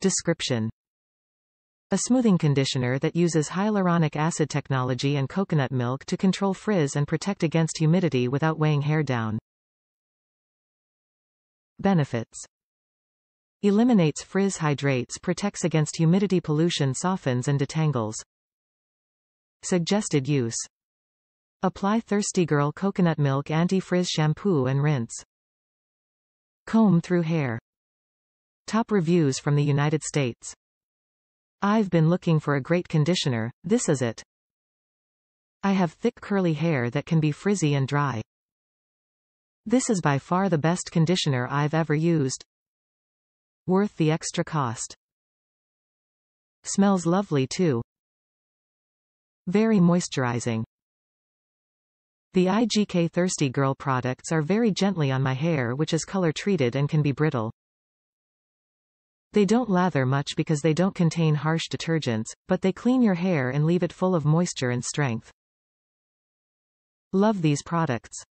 Description a smoothing conditioner that uses hyaluronic acid technology and coconut milk to control frizz and protect against humidity without weighing hair down. Benefits Eliminates frizz hydrates protects against humidity pollution softens and detangles. Suggested use. Apply Thirsty Girl Coconut Milk Anti-Frizz Shampoo and rinse. Comb through hair. Top reviews from the United States. I've been looking for a great conditioner, this is it. I have thick curly hair that can be frizzy and dry. This is by far the best conditioner I've ever used. Worth the extra cost. Smells lovely too. Very moisturizing. The IGK Thirsty Girl products are very gently on my hair which is color treated and can be brittle. They don't lather much because they don't contain harsh detergents, but they clean your hair and leave it full of moisture and strength. Love these products.